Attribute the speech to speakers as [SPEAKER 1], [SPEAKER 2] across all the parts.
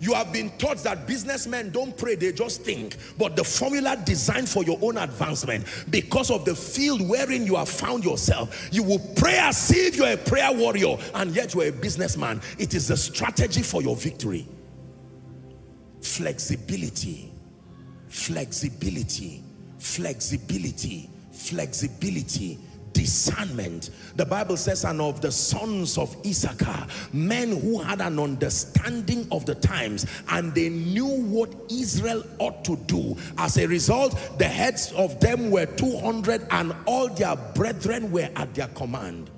[SPEAKER 1] You have been taught that businessmen don't pray, they just think. But the formula designed for your own advancement, because of the field wherein you have found yourself, you will pray as if you're a prayer warrior and yet you're a businessman. It is the strategy for your victory. Flexibility, flexibility, flexibility, flexibility discernment. The Bible says, and of the sons of Issachar, men who had an understanding of the times and they knew what Israel ought to do. As a result, the heads of them were 200 and all their brethren were at their command.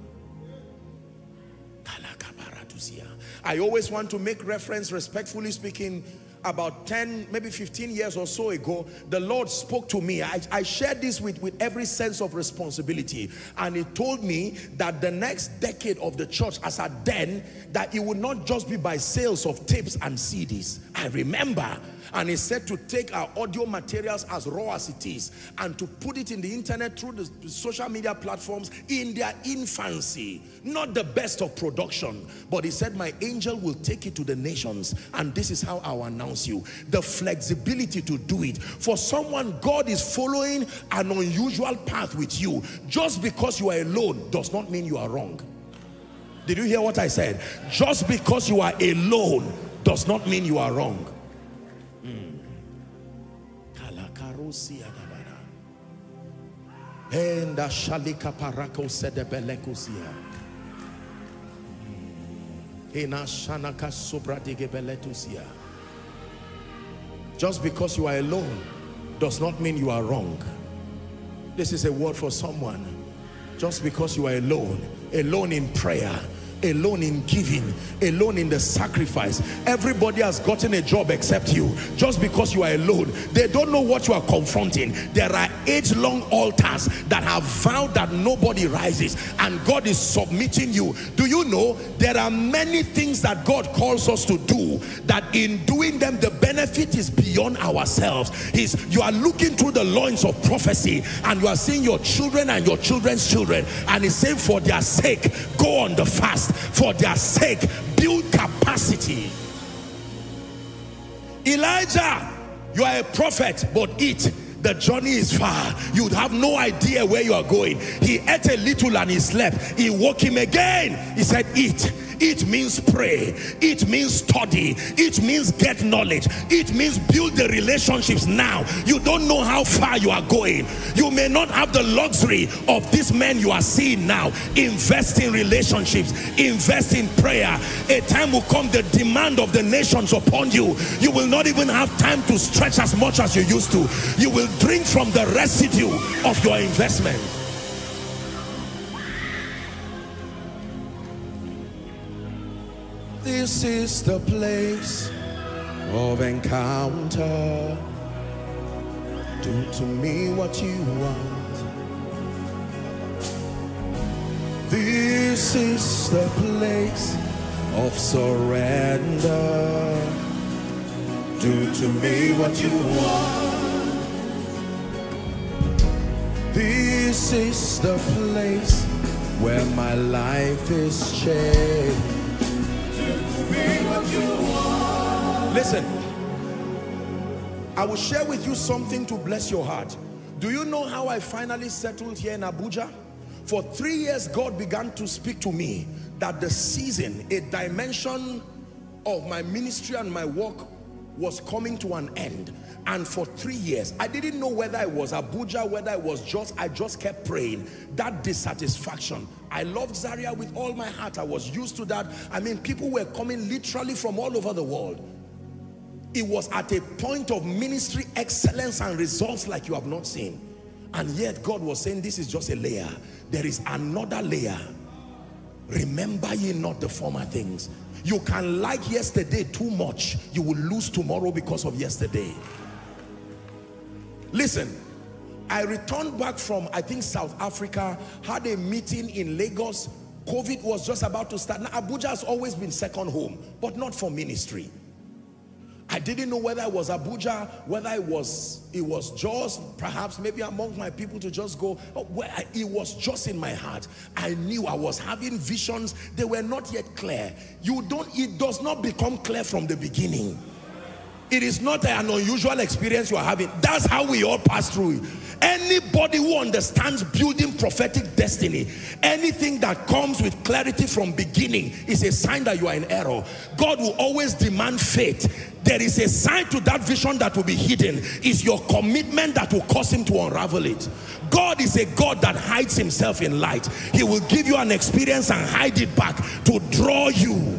[SPEAKER 1] I always want to make reference, respectfully speaking, about 10, maybe 15 years or so ago, the Lord spoke to me. I, I shared this with, with every sense of responsibility. And he told me that the next decade of the church, as at then, that it would not just be by sales of tapes and CDs. I remember and he said to take our audio materials as raw as it is and to put it in the internet through the social media platforms in their infancy. Not the best of production, but he said, my angel will take it to the nations and this is how I'll announce you. The flexibility to do it. For someone, God is following an unusual path with you. Just because you are alone does not mean you are wrong. Did you hear what I said? Just because you are alone does not mean you are wrong. Enda shalika parako sedebelekusia. Ena shanaka sobradigebeletusia. Just because you are alone does not mean you are wrong. This is a word for someone. Just because you are alone, alone in prayer, alone in giving, alone in the sacrifice. Everybody has gotten a job except you. Just because you are alone, they don't know what you are confronting. There are age-long altars that have vowed that nobody rises and God is submitting you. Do you know there are many things that God calls us to do that in doing them the benefit is beyond ourselves. is you are looking through the loins of prophecy and you are seeing your children and your children's children. And it's saying for their sake go on the fast. For their sake build capacity. Elijah you are a prophet but eat the journey is far. You'd have no idea where you are going. He ate a little and he slept. He woke him again. He said eat it means pray. It means study. It means get knowledge. It means build the relationships now. You don't know how far you are going. You may not have the luxury of these men you are seeing now. Invest in relationships. Invest in prayer. A time will come the demand of the nations upon you. You will not even have time to stretch as much as you used to. You will drink from the residue of your investment. This is the place of encounter. Do to me what you want. This is the place of surrender. Do to me what you want. This is the place where my life is changed. Listen, I will share with you something to bless your heart. Do you know how I finally settled here in Abuja? For three years, God began to speak to me that the season, a dimension of my ministry and my work was coming to an end. And for three years, I didn't know whether I was Abuja, whether I was just, I just kept praying. That dissatisfaction. I loved Zaria with all my heart. I was used to that. I mean, people were coming literally from all over the world. It was at a point of ministry excellence and results like you have not seen. And yet God was saying, this is just a layer. There is another layer. Remember ye not the former things. You can like yesterday too much. You will lose tomorrow because of yesterday. Listen, I returned back from, I think, South Africa, had a meeting in Lagos. COVID was just about to start. Now, Abuja has always been second home, but not for ministry. I didn't know whether it was Abuja, whether it was it was just perhaps maybe among my people to just go. It was just in my heart. I knew I was having visions. They were not yet clear. You don't. It does not become clear from the beginning. It is not an unusual experience you are having. That's how we all pass through. it. Anybody who understands building prophetic destiny, anything that comes with clarity from beginning is a sign that you are in error. God will always demand faith. There is a sign to that vision that will be hidden. Is your commitment that will cause him to unravel it. God is a God that hides himself in light. He will give you an experience and hide it back to draw you.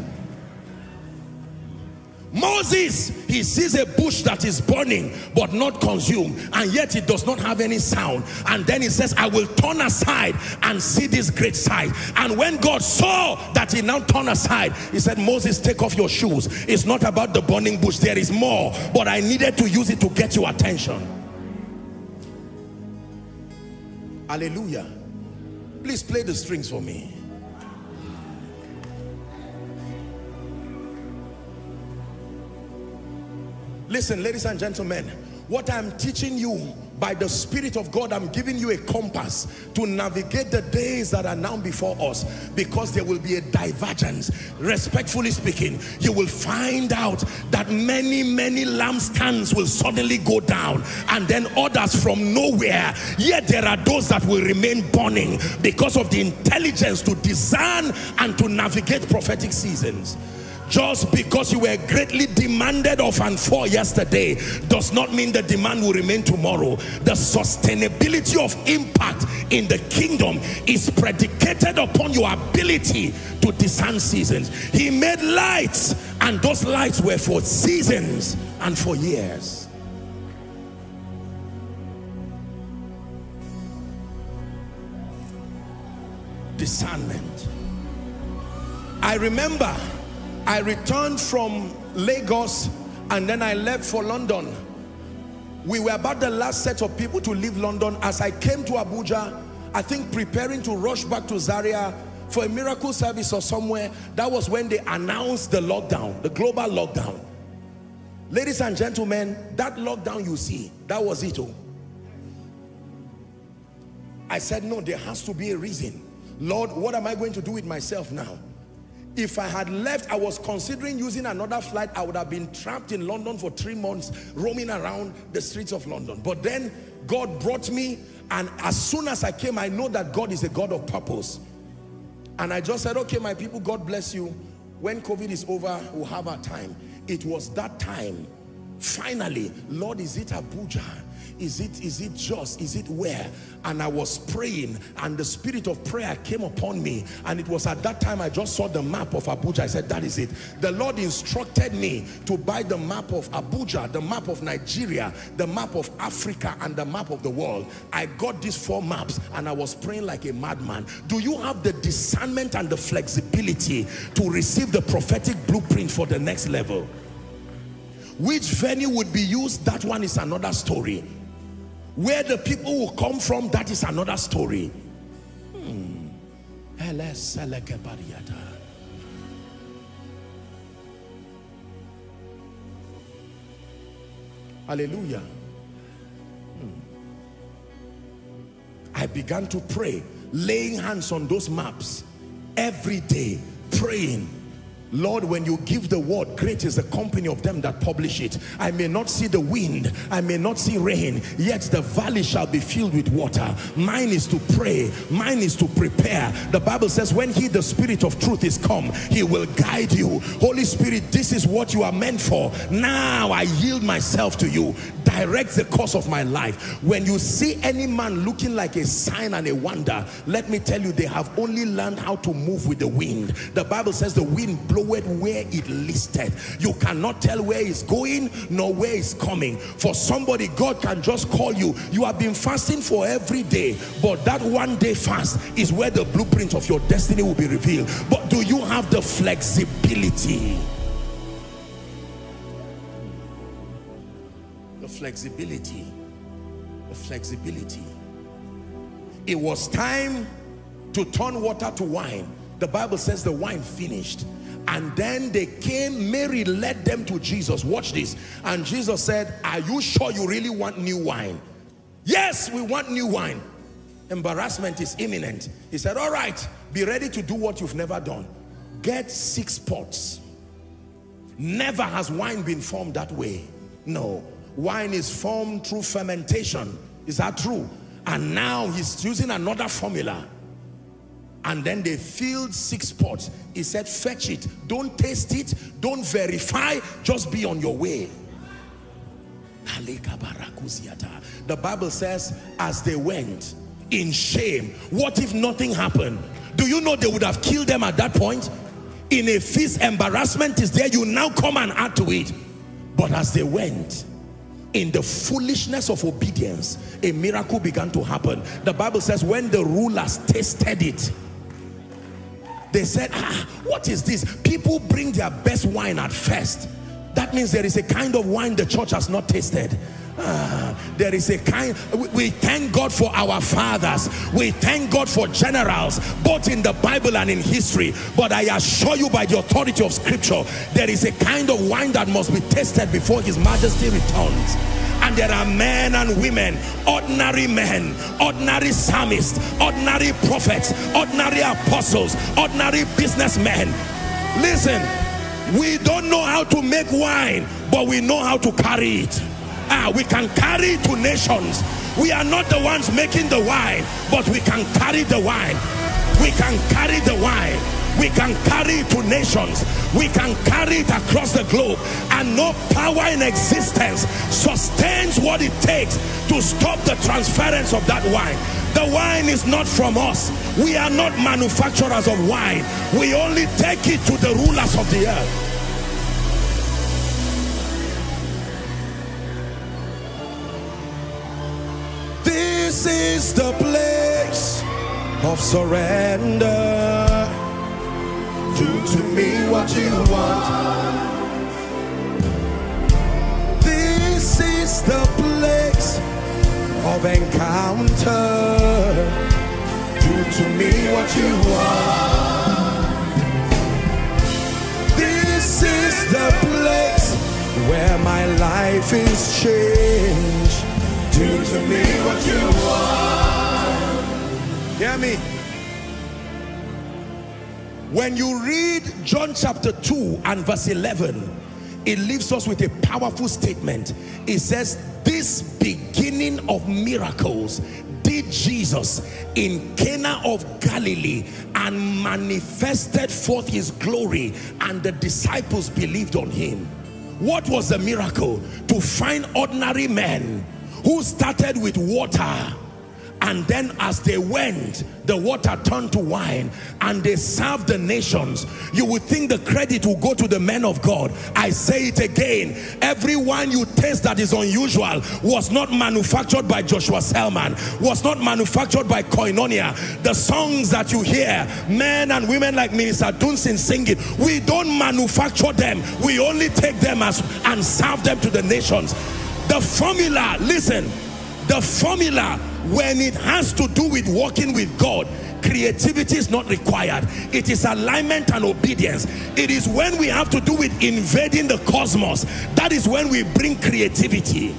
[SPEAKER 1] Moses, he sees a bush that is burning but not consumed and yet it does not have any sound. And then he says, I will turn aside and see this great sight. And when God saw that he now turned aside, he said, Moses, take off your shoes. It's not about the burning bush. There is more, but I needed to use it to get your attention. Hallelujah. Please play the strings for me. Listen, ladies and gentlemen, what I'm teaching you by the Spirit of God, I'm giving you a compass to navigate the days that are now before us because there will be a divergence. Respectfully speaking, you will find out that many, many lampstands will suddenly go down and then others from nowhere. Yet there are those that will remain burning because of the intelligence to discern and to navigate prophetic seasons. Just because you were greatly demanded of and for yesterday does not mean the demand will remain tomorrow. The sustainability of impact in the kingdom is predicated upon your ability to discern seasons. He made lights and those lights were for seasons and for years. Discernment. I remember I returned from Lagos and then I left for London. We were about the last set of people to leave London. As I came to Abuja, I think preparing to rush back to Zaria for a miracle service or somewhere, that was when they announced the lockdown, the global lockdown. Ladies and gentlemen, that lockdown you see, that was it. Oh. I said, no, there has to be a reason. Lord, what am I going to do with myself now? If I had left, I was considering using another flight. I would have been trapped in London for three months, roaming around the streets of London. But then God brought me, and as soon as I came, I know that God is a God of purpose. And I just said, okay, my people, God bless you. When COVID is over, we'll have our time. It was that time. Finally, Lord, is it Abuja? Is it, is it just? Is it where? And I was praying and the spirit of prayer came upon me. And it was at that time I just saw the map of Abuja. I said, that is it. The Lord instructed me to buy the map of Abuja, the map of Nigeria, the map of Africa, and the map of the world. I got these four maps and I was praying like a madman. Do you have the discernment and the flexibility to receive the prophetic blueprint for the next level? Which venue would be used? That one is another story. Where the people will come from, that is another story. Hmm. Hallelujah. Hmm. I began to pray, laying hands on those maps every day, praying Lord, when you give the word, great is the company of them that publish it. I may not see the wind, I may not see rain, yet the valley shall be filled with water. Mine is to pray, mine is to prepare. The Bible says, when he, the spirit of truth, is come, he will guide you. Holy Spirit, this is what you are meant for. Now I yield myself to you. Direct the course of my life. When you see any man looking like a sign and a wonder, let me tell you, they have only learned how to move with the wind. The Bible says the wind bloweth where it listeth. You cannot tell where it's going nor where it's coming. For somebody, God can just call you. You have been fasting for every day, but that one day fast is where the blueprint of your destiny will be revealed. But do you have the flexibility? Flexibility. Flexibility. It was time to turn water to wine. The Bible says the wine finished. And then they came, Mary led them to Jesus. Watch this. And Jesus said, are you sure you really want new wine? Yes, we want new wine. Embarrassment is imminent. He said, all right, be ready to do what you've never done. Get six pots. Never has wine been formed that way. No. Wine is formed through fermentation. Is that true? And now he's using another formula. And then they filled six pots. He said, fetch it. Don't taste it. Don't verify. Just be on your way. The Bible says, as they went in shame, what if nothing happened? Do you know they would have killed them at that point? In a feast, embarrassment is there. You now come and add to it. But as they went, in the foolishness of obedience, a miracle began to happen. The Bible says when the rulers tasted it, they said, ah, what is this? People bring their best wine at first. That means there is a kind of wine the church has not tasted. There is a kind we thank God for our fathers. We thank God for generals both in the Bible and in history. But I assure you by the authority of scripture there is a kind of wine that must be tasted before his majesty returns. And there are men and women ordinary men ordinary psalmists ordinary prophets ordinary apostles ordinary businessmen. Listen we don't know how to make wine but we know how to carry it ah, we can carry to nations. We are not the ones making the wine, but we can carry the wine. We can carry the wine. We can carry it to nations. We can carry it across the globe. And no power in existence sustains what it takes to stop the transference of that wine. The wine is not from us. We are not manufacturers of wine. We only take it to the rulers of the earth. This is the place of surrender. Do to me what you want. This is the place of encounter. Do to me what you want. This is the place where my life is changed. Do to me what you want. Hear me. When you read John chapter 2 and verse 11, it leaves us with a powerful statement. It says, this beginning of miracles did Jesus in Cana of Galilee and manifested forth his glory and the disciples believed on him. What was the miracle? To find ordinary men who started with water and then as they went the water turned to wine and they served the nations. You would think the credit will go to the men of God. I say it again. Every wine you taste that is unusual was not manufactured by Joshua Selman was not manufactured by Koinonia. The songs that you hear men and women like Minister Dunsin singing we don't manufacture them. We only take them as and serve them to the nations the formula, listen, the formula when it has to do with working with God, creativity is not required. It is alignment and obedience. It is when we have to do with invading the cosmos. That is when we bring creativity.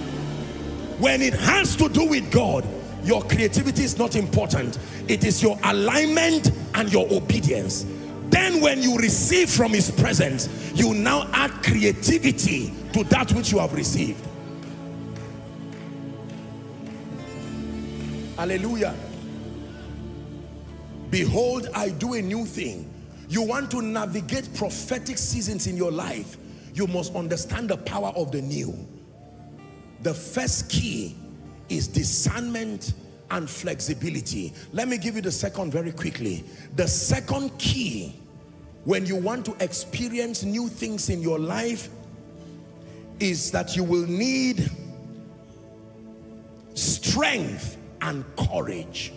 [SPEAKER 1] When it has to do with God, your creativity is not important. It is your alignment and your obedience. Then when you receive from his presence, you now add creativity to that which you have received. Hallelujah. Behold, I do a new thing. You want to navigate prophetic seasons in your life. You must understand the power of the new. The first key is discernment and flexibility. Let me give you the second very quickly. The second key when you want to experience new things in your life is that you will need strength and courage.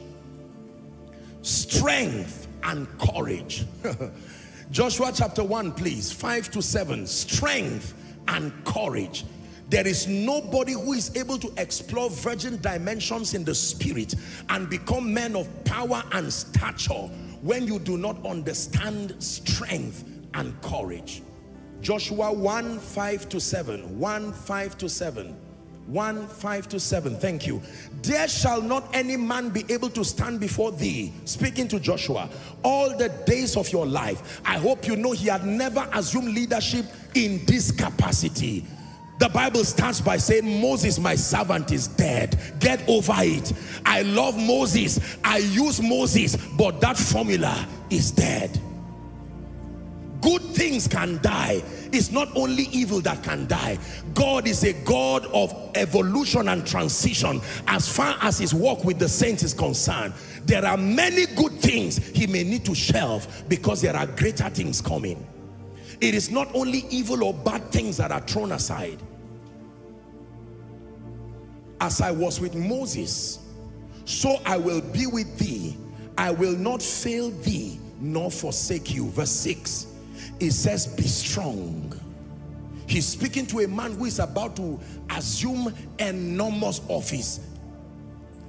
[SPEAKER 1] Strength and courage. Joshua chapter 1, please, 5 to 7. Strength and courage. There is nobody who is able to explore virgin dimensions in the spirit and become men of power and stature when you do not understand strength and courage. Joshua 1, 5 to 7. 1, 5 to 7. 1, 5 to 7. Thank you. There shall not any man be able to stand before thee, speaking to Joshua, all the days of your life. I hope you know he had never assumed leadership in this capacity. The Bible starts by saying, Moses, my servant, is dead. Get over it. I love Moses. I use Moses, but that formula is dead. Good things can die. It's not only evil that can die. God is a God of evolution and transition as far as his work with the saints is concerned. There are many good things he may need to shelve because there are greater things coming. It is not only evil or bad things that are thrown aside. As I was with Moses, so I will be with thee. I will not fail thee nor forsake you. Verse 6 it says be strong. He's speaking to a man who is about to assume enormous office.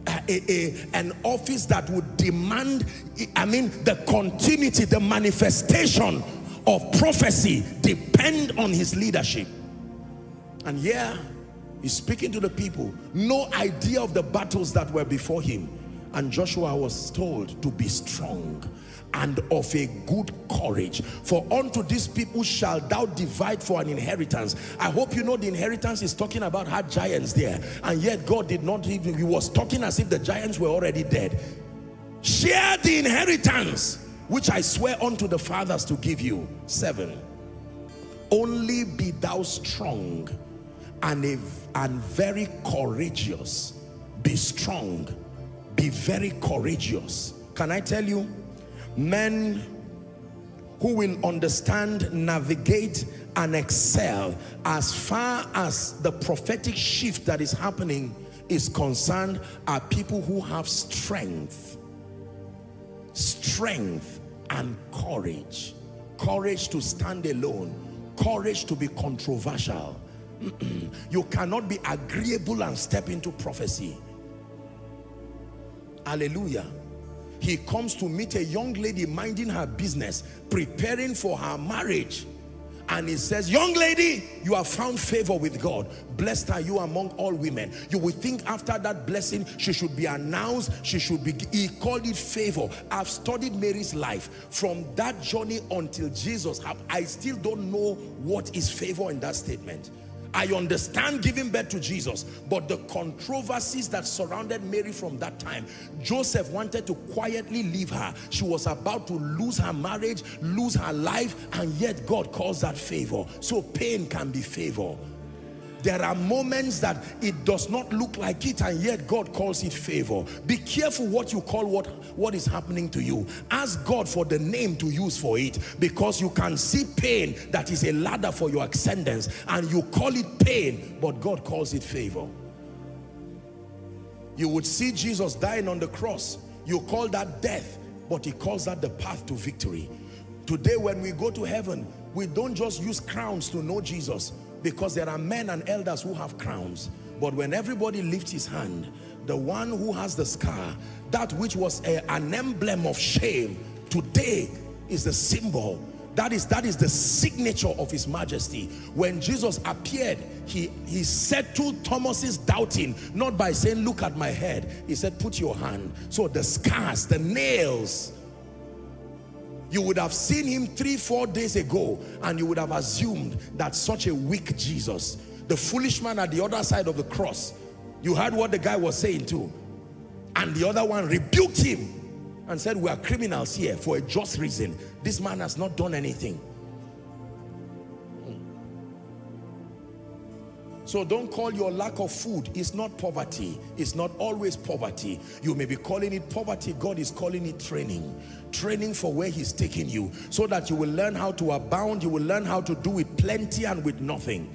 [SPEAKER 1] A, a, an office that would demand I mean the continuity the manifestation of prophecy depend on his leadership. And yeah he's speaking to the people. No idea of the battles that were before him. And Joshua was told to be strong and of a good courage. For unto these people shall thou divide for an inheritance. I hope you know the inheritance is talking about hard giants there. And yet God did not even, he was talking as if the giants were already dead. Share the inheritance, which I swear unto the fathers to give you. Seven. Only be thou strong and, a, and very courageous. Be strong. Be very courageous. Can I tell you? Men who will understand, navigate, and excel as far as the prophetic shift that is happening is concerned are people who have strength. Strength and courage. Courage to stand alone. Courage to be controversial. you cannot be agreeable and step into prophecy. Hallelujah he comes to meet a young lady minding her business, preparing for her marriage. And he says, young lady, you have found favor with God. Blessed are you among all women. You will think after that blessing, she should be announced. She should be, he called it favor. I've studied Mary's life. From that journey until Jesus, I still don't know what is favor in that statement. I understand giving birth to Jesus, but the controversies that surrounded Mary from that time, Joseph wanted to quietly leave her. She was about to lose her marriage, lose her life, and yet God calls that favor. So pain can be favor. There are moments that it does not look like it and yet God calls it favor. Be careful what you call what, what is happening to you. Ask God for the name to use for it because you can see pain that is a ladder for your ascendance and you call it pain but God calls it favor. You would see Jesus dying on the cross. You call that death but he calls that the path to victory. Today when we go to heaven, we don't just use crowns to know Jesus because there are men and elders who have crowns. But when everybody lifts his hand, the one who has the scar, that which was a, an emblem of shame, today is the symbol. That is that is the signature of his majesty. When jesus appeared he he settled thomas's doubting not by saying look at my head. He said put your hand. So the scars the nails you would have seen him three, four days ago and you would have assumed that such a weak Jesus, the foolish man at the other side of the cross, you heard what the guy was saying too. And the other one rebuked him and said, we are criminals here for a just reason. This man has not done anything. So don't call your lack of food. It's not poverty. It's not always poverty. You may be calling it poverty. God is calling it training. Training for where he's taking you. So that you will learn how to abound. You will learn how to do with plenty and with nothing.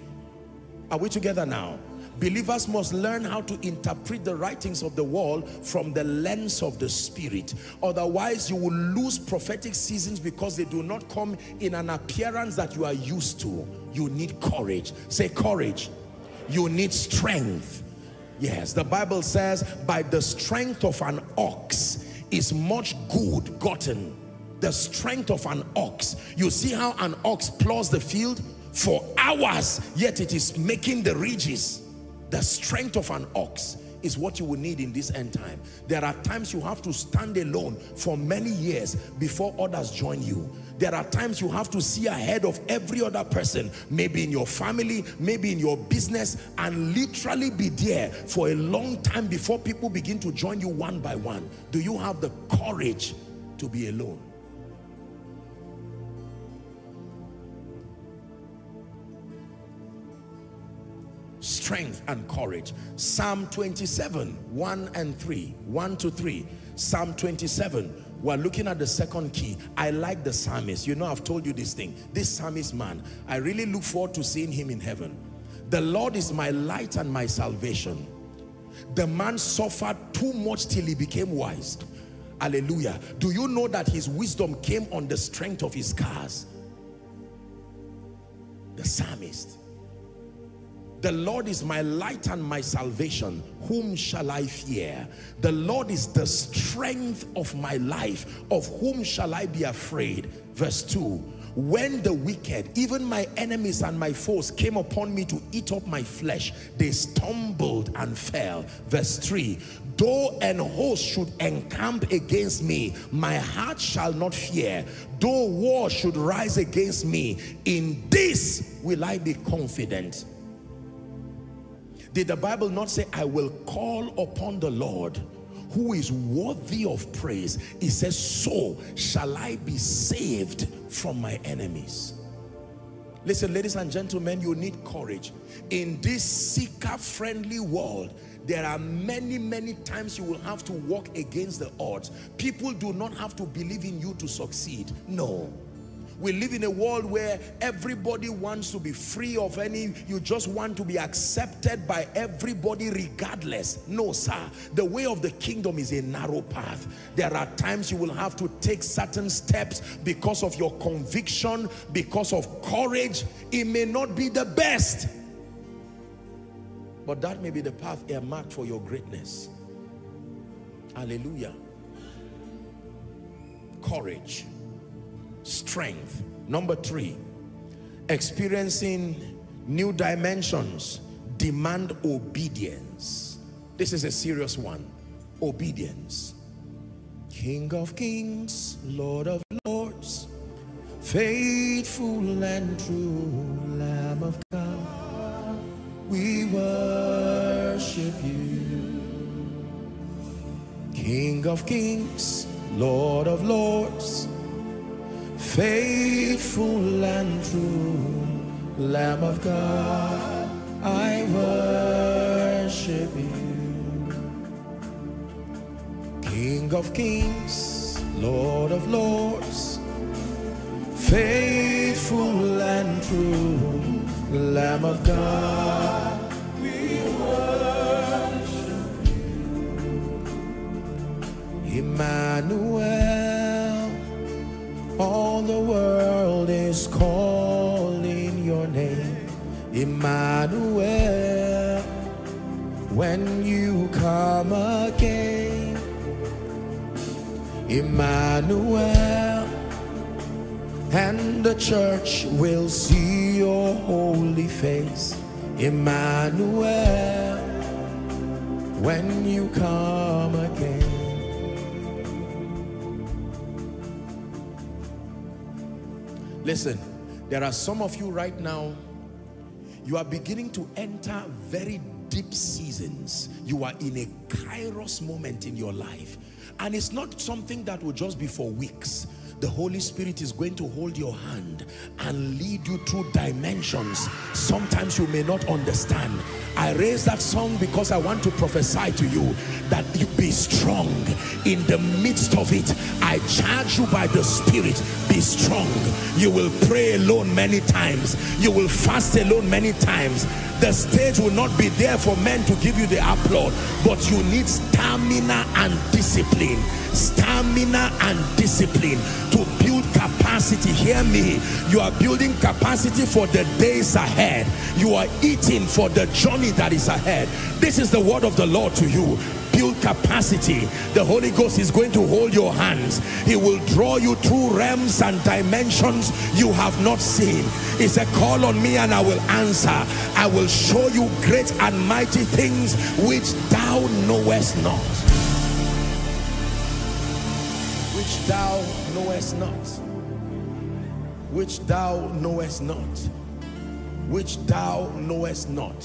[SPEAKER 1] Are we together now? Believers must learn how to interpret the writings of the wall from the lens of the spirit. Otherwise, you will lose prophetic seasons because they do not come in an appearance that you are used to. You need courage. Say courage You need strength. Yes, the Bible says, by the strength of an ox is much good gotten. The strength of an ox. You see how an ox plows the field for hours, yet it is making the ridges. The strength of an ox is what you will need in this end time. There are times you have to stand alone for many years before others join you. There are times you have to see ahead of every other person, maybe in your family, maybe in your business, and literally be there for a long time before people begin to join you one by one. Do you have the courage to be alone? strength and courage. Psalm 27, 1 and 3, 1 to 3. Psalm 27, we're looking at the second key. I like the psalmist. You know, I've told you this thing. This psalmist man, I really look forward to seeing him in heaven. The Lord is my light and my salvation. The man suffered too much till he became wise. Hallelujah. Do you know that his wisdom came on the strength of his scars? The psalmist. The Lord is my light and my salvation. Whom shall I fear? The Lord is the strength of my life. Of whom shall I be afraid? Verse 2. When the wicked, even my enemies and my foes came upon me to eat up my flesh, they stumbled and fell. Verse 3. Though an host should encamp against me, my heart shall not fear. Though war should rise against me, in this will I be confident. Did the Bible not say, I will call upon the Lord who is worthy of praise? It says, so shall I be saved from my enemies. Listen, ladies and gentlemen, you need courage. In this seeker-friendly world, there are many, many times you will have to walk against the odds. People do not have to believe in you to succeed. No. We live in a world where everybody wants to be free of any, you just want to be accepted by everybody regardless. No, sir. The way of the kingdom is a narrow path. There are times you will have to take certain steps because of your conviction, because of courage. It may not be the best, but that may be the path earmarked for your greatness. Hallelujah. Courage strength. Number three, experiencing new dimensions demand obedience. This is a serious one. Obedience. King of kings, Lord of lords, faithful and true Lamb of God, we worship you. King of kings, Lord of lords, faithful and true Lamb of God I worship you. King of kings Lord of lords faithful and true Lamb of God we worship you. Emmanuel all Emmanuel. When you come again, Emmanuel. And the church will see your holy face, Emmanuel. When you come again. Listen, there are some of you right now, you are beginning to enter very deep seasons. You are in a kairos moment in your life. And it's not something that will just be for weeks the Holy Spirit is going to hold your hand and lead you through dimensions sometimes you may not understand. I raise that song because I want to prophesy to you that you be strong in the midst of it. I charge you by the Spirit, be strong. You will pray alone many times. You will fast alone many times The stage will not be there for men to give you the applaud, but you need stamina and discipline. Stamina and discipline to build capacity. Hear me. You are building capacity for the days ahead. You are eating for the journey that is ahead. This is the word of the Lord to you build capacity. The Holy Ghost is going to hold your hands. He will draw you through realms and dimensions you have not seen. It's a call on me and I will answer. I will show you great and mighty things which thou knowest not. Which thou knowest not. Which thou knowest not. Which thou knowest not.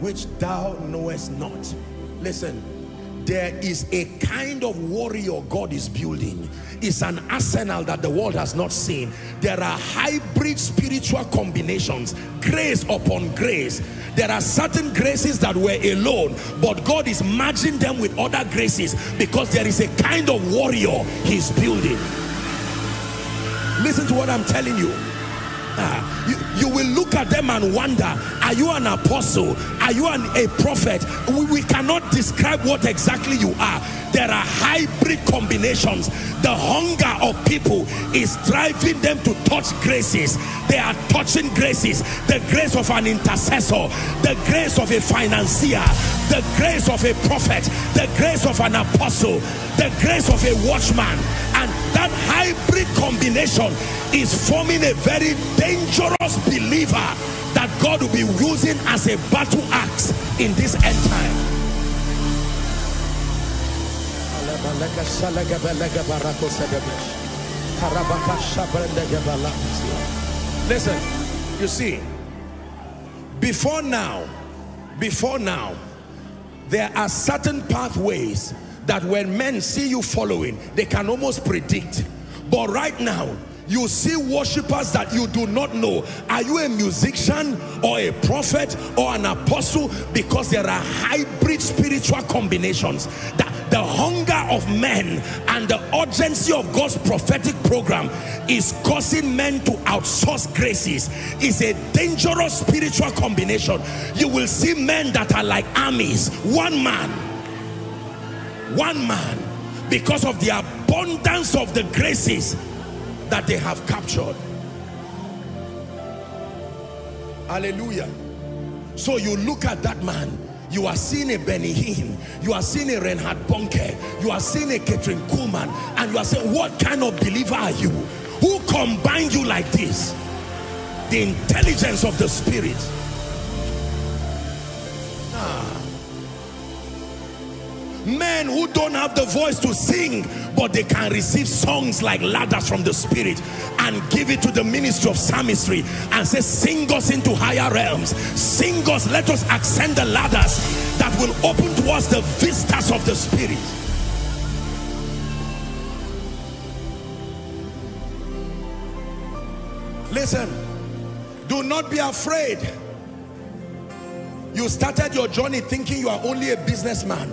[SPEAKER 1] Which thou knowest not. Listen, there is a kind of warrior God is building. It's an arsenal that the world has not seen. There are hybrid spiritual combinations, grace upon grace. There are certain graces that were alone, but God is merging them with other graces because there is a kind of warrior he's building. Listen to what I'm telling you. You, you will look at them and wonder, are you an apostle? Are you an, a prophet? We, we cannot describe what exactly you are. There are hybrid combinations. The hunger of people is driving them to touch graces. They are touching graces. The grace of an intercessor, the grace of a financier, the grace of a prophet, the grace of an apostle, the grace of a watchman. And that hybrid combination is forming a very dangerous believer that God will be using as a battle axe in this end time. Listen, you see, before now, before now, there are certain pathways that when men see you following, they can almost predict. But right now, you see worshippers that you do not know. Are you a musician or a prophet or an apostle? Because there are hybrid spiritual combinations. That the hunger of men and the urgency of God's prophetic program is causing men to outsource graces. It's a dangerous spiritual combination. You will see men that are like armies. One man. One man. Because of the abundance of the graces that they have captured. Hallelujah. So you look at that man, you are seeing a Benny Hinn, you are seeing a Reinhard Bonnke, you are seeing a Kathryn Kuhlman, and you are saying, what kind of believer are you? Who combined you like this? The intelligence of the spirit. Men who don't have the voice to sing but they can receive songs like ladders from the spirit and give it to the ministry of psalmistry and say sing us into higher realms. Sing us. Let us ascend the ladders that will open to us the vistas of the spirit. Listen. Do not be afraid. You started your journey thinking you are only a businessman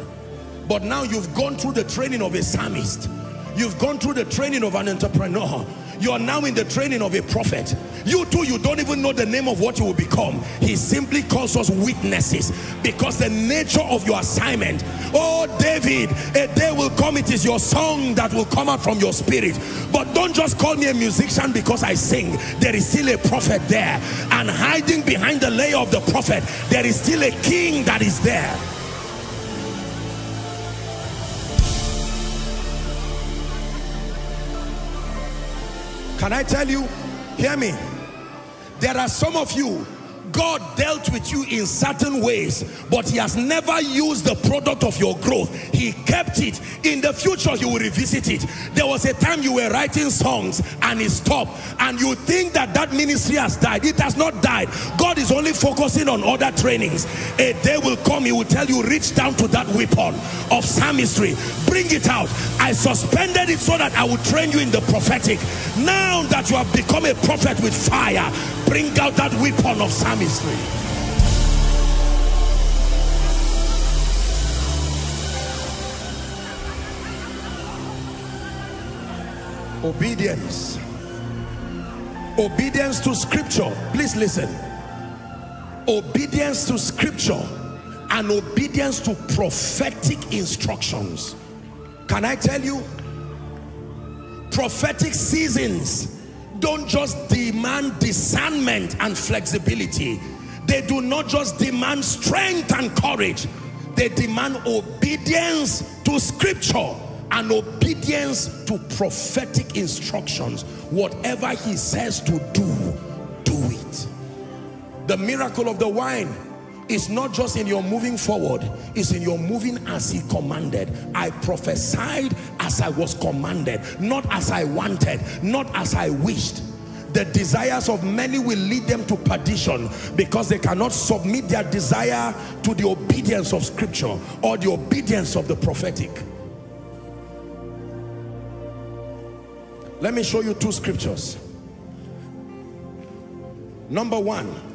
[SPEAKER 1] but now you've gone through the training of a psalmist. You've gone through the training of an entrepreneur. You are now in the training of a prophet. You too, you don't even know the name of what you will become. He simply calls us witnesses because the nature of your assignment. Oh, David, a day will come. It is your song that will come out from your spirit. But don't just call me a musician because I sing. There is still a prophet there. And hiding behind the layer of the prophet, there is still a king that is there. Can I tell you? Hear me. There are some of you God dealt with you in certain ways, but he has never used the product of your growth. He kept it. In the future, he will revisit it. There was a time you were writing songs and it stopped. And you think that that ministry has died. It has not died. God is only focusing on other trainings. A day will come, he will tell you, reach down to that weapon of psalmistry. Bring it out. I suspended it so that I would train you in the prophetic. Now that you have become a prophet with fire, bring out that weapon of psalmistry. Obedience. Obedience to scripture. Please listen. obedience to scripture and obedience to prophetic instructions. Can I tell you? Prophetic seasons don't just demand discernment and flexibility. They do not just demand strength and courage. They demand obedience to scripture and obedience to prophetic instructions. Whatever he says to do, do it. The miracle of the wine is not just in your moving forward, it's in your moving as he commanded. I prophesied as I was commanded, not as I wanted, not as I wished. The desires of many will lead them to perdition because they cannot submit their desire to the obedience of scripture or the obedience of the prophetic. Let me show you two scriptures. Number one,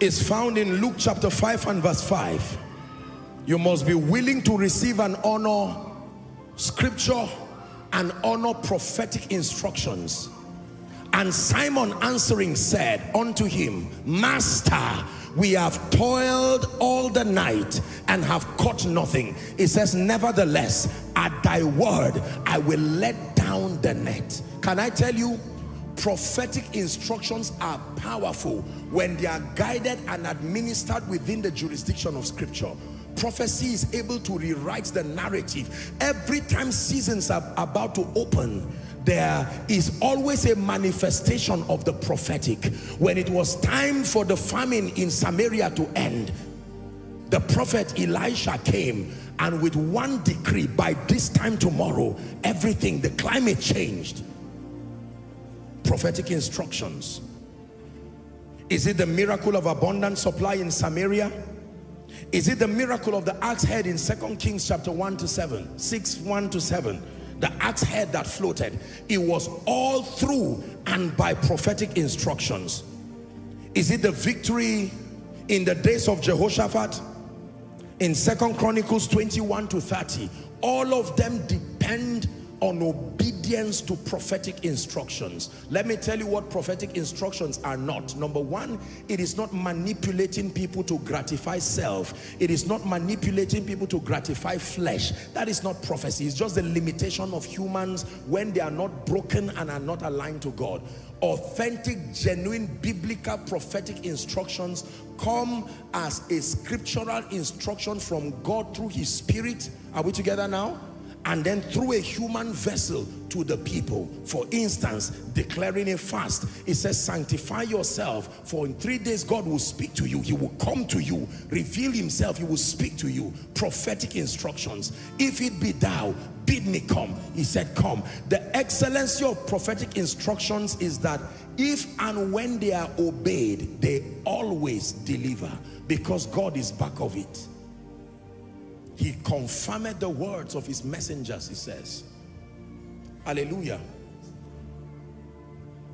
[SPEAKER 1] is found in Luke chapter 5 and verse 5. You must be willing to receive and honor scripture and honor prophetic instructions. And Simon answering said unto him, Master, we have toiled all the night and have caught nothing. It says, nevertheless, at thy word, I will let down the net. Can I tell you, prophetic instructions are powerful when they are guided and administered within the jurisdiction of scripture. Prophecy is able to rewrite the narrative. Every time seasons are about to open there is always a manifestation of the prophetic. When it was time for the famine in Samaria to end the prophet Elisha came and with one decree by this time tomorrow everything the climate changed prophetic instructions. Is it the miracle of abundant supply in Samaria? Is it the miracle of the axe head in Second Kings chapter 1 to 7, 6, 1 to 7? The axe head that floated. It was all through and by prophetic instructions. Is it the victory in the days of Jehoshaphat? In Second Chronicles 21 to 30. All of them depend on obedience to prophetic instructions. Let me tell you what prophetic instructions are not. Number one, it is not manipulating people to gratify self. It is not manipulating people to gratify flesh. That is not prophecy. It's just the limitation of humans when they are not broken and are not aligned to God. Authentic, genuine, biblical, prophetic instructions come as a scriptural instruction from God through his spirit. Are we together now? And then through a human vessel to the people. For instance, declaring a fast. It says, sanctify yourself, for in three days God will speak to you. He will come to you, reveal himself. He will speak to you. Prophetic instructions. If it be thou, bid me come. He said, come. The excellency of prophetic instructions is that if and when they are obeyed, they always deliver because God is back of it. He confirmed the words of his messengers, he says. Hallelujah.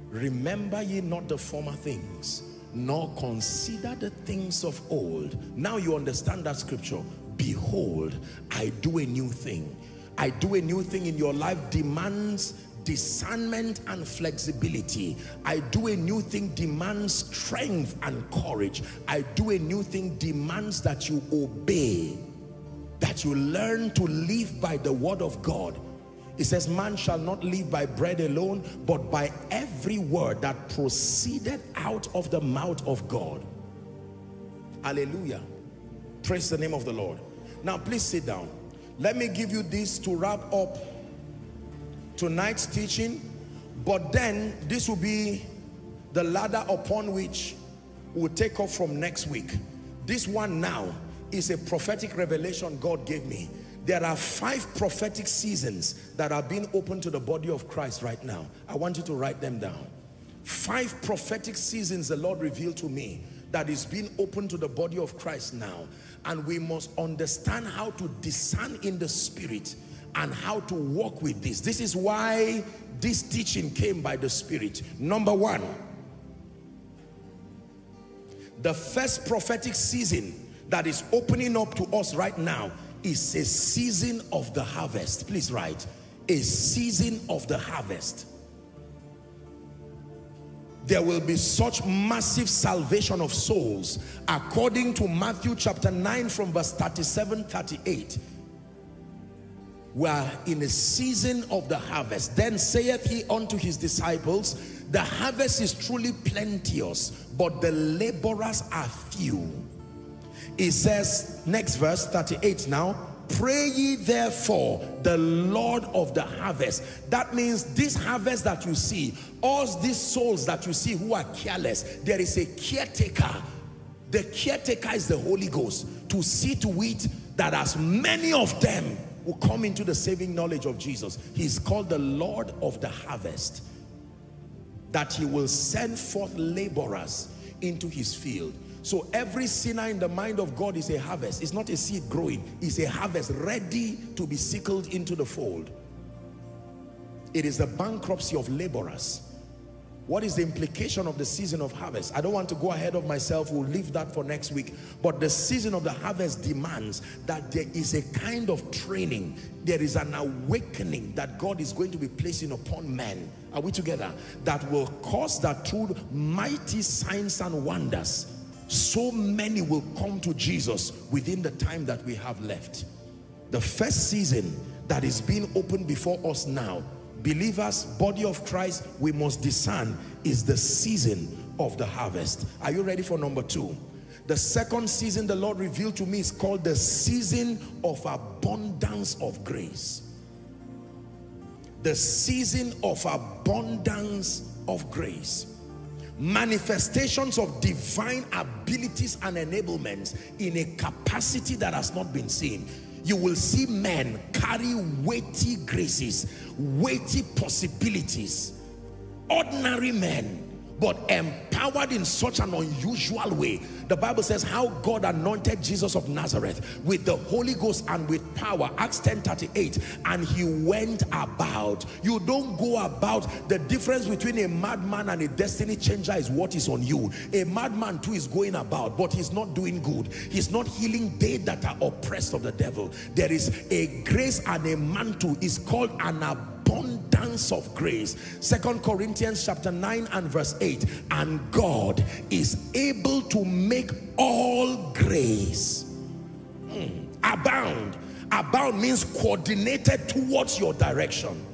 [SPEAKER 1] Remember ye not the former things, nor consider the things of old. Now you understand that scripture. Behold, I do a new thing. I do a new thing in your life demands discernment and flexibility. I do a new thing demands strength and courage. I do a new thing demands that you obey that you learn to live by the word of God. It says, man shall not live by bread alone, but by every word that proceeded out of the mouth of God. Hallelujah. Praise the name of the Lord. Now, please sit down. Let me give you this to wrap up tonight's teaching. But then, this will be the ladder upon which we'll take off from next week. This one now is a prophetic revelation God gave me. There are five prophetic seasons that are being opened to the body of Christ right now. I want you to write them down. Five prophetic seasons the Lord revealed to me that is being opened to the body of Christ now. And we must understand how to discern in the spirit and how to walk with this. This is why this teaching came by the spirit. Number one, the first prophetic season that is opening up to us right now is a season of the harvest. Please write, a season of the harvest. there will be such massive salvation of souls according to Matthew chapter 9 from verse 37 38 we are in a season of the harvest then saith he unto his disciples the harvest is truly plenteous but the laborers are few it says next verse 38 now Pray ye therefore the Lord of the harvest. That means this harvest that you see, all these souls that you see who are careless, there is a caretaker. The caretaker is the Holy Ghost to see to it that as many of them will come into the saving knowledge of Jesus. He's called the Lord of the harvest. That he will send forth laborers into his field. So every sinner in the mind of God is a harvest. It's not a seed growing. It's a harvest ready to be sickled into the fold. It is the bankruptcy of laborers. What is the implication of the season of harvest? I don't want to go ahead of myself. We'll leave that for next week. But the season of the harvest demands that there is a kind of training. There is an awakening that God is going to be placing upon men. Are we together? That will cause that through mighty signs and wonders, so many will come to Jesus within the time that we have left. The first season that is being opened before us now, believers, body of Christ, we must discern is the season of the harvest. Are you ready for number two? The second season the Lord revealed to me is called the season of abundance of grace. The season of abundance of grace manifestations of divine abilities and enablements in a capacity that has not been seen. You will see men carry weighty graces weighty possibilities. Ordinary men but empowered in such an unusual way. The Bible says how God anointed Jesus of Nazareth with the Holy Ghost and with power. Acts 10 38. And he went about. You don't go about. The difference between a madman and a destiny changer is what is on you. A madman too is going about, but he's not doing good. He's not healing they that are oppressed of the devil. There is a grace and a mantle is called an abundance of grace. Second Corinthians chapter 9 and verse 8. And God is able to make all grace hmm, abound. Abound means coordinated towards your direction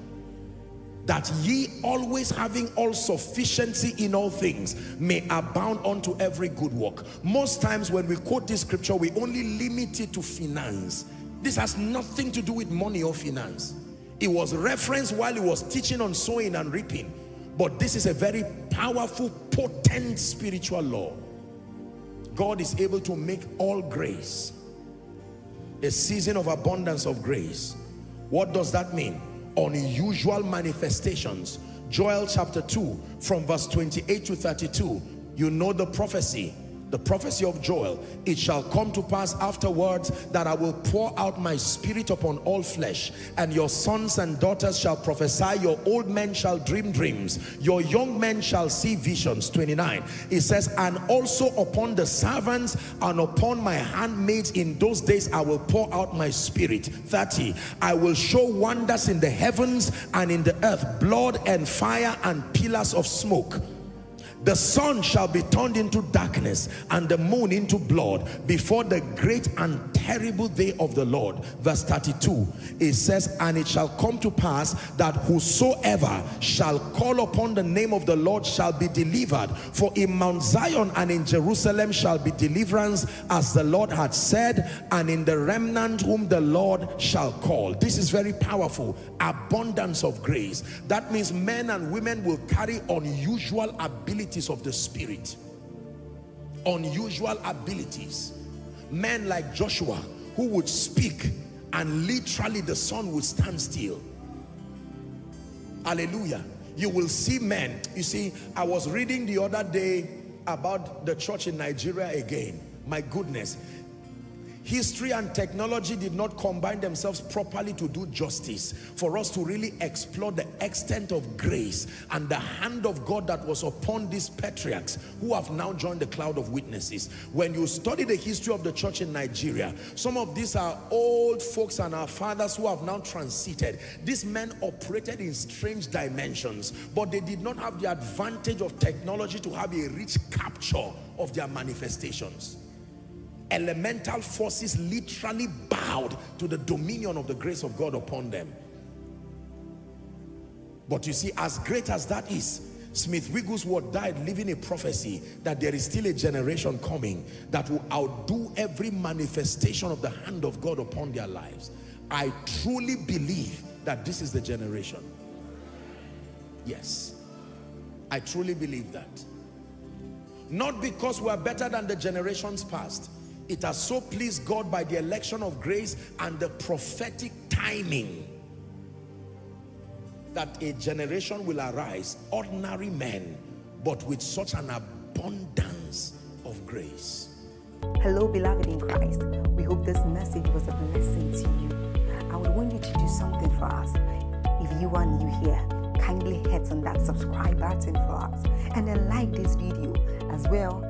[SPEAKER 1] that ye always having all sufficiency in all things may abound unto every good work. Most times when we quote this scripture, we only limit it to finance. This has nothing to do with money or finance. It was referenced while he was teaching on sowing and reaping. But this is a very powerful, potent spiritual law. God is able to make all grace a season of abundance of grace. What does that mean? Unusual manifestations. Joel chapter 2 from verse 28 to 32. You know the prophecy the prophecy of Joel, it shall come to pass afterwards that I will pour out my spirit upon all flesh, and your sons and daughters shall prophesy, your old men shall dream dreams, your young men shall see visions. 29. It says, and also upon the servants and upon my handmaids in those days I will pour out my spirit. 30. I will show wonders in the heavens and in the earth, blood and fire and pillars of smoke the sun shall be turned into darkness and the moon into blood before the great and terrible day of the Lord. Verse 32, it says, And it shall come to pass that whosoever shall call upon the name of the Lord shall be delivered. For in Mount Zion and in Jerusalem shall be deliverance as the Lord had said, and in the remnant whom the Lord shall call. This is very powerful. Abundance of grace. That means men and women will carry unusual ability of the spirit. Unusual abilities. Men like Joshua who would speak and literally the sun would stand still. Hallelujah. You will see men. You see I was reading the other day about the church in Nigeria again. My goodness history and technology did not combine themselves properly to do justice for us to really explore the extent of grace and the hand of God that was upon these patriarchs who have now joined the cloud of witnesses. When you study the history of the church in Nigeria, some of these are old folks and our fathers who have now transited. These men operated in strange dimensions, but they did not have the advantage of technology to have a rich capture of their manifestations elemental forces literally bowed to the dominion of the grace of God upon them. But you see, as great as that is, Smith Wigglesworth died leaving a prophecy that there is still a generation coming that will outdo every manifestation of the hand of God upon their lives. I truly believe that this is the generation. Yes, I truly believe that. Not because we are better than the generations past, it has so pleased God by the election of grace and the prophetic timing that a generation will arise, ordinary men, but with such an abundance of grace.
[SPEAKER 2] Hello, beloved in Christ. We hope this message was a blessing to you. I would want you to do something for us. If you are new here, kindly hit on that subscribe button for us and then like this video as well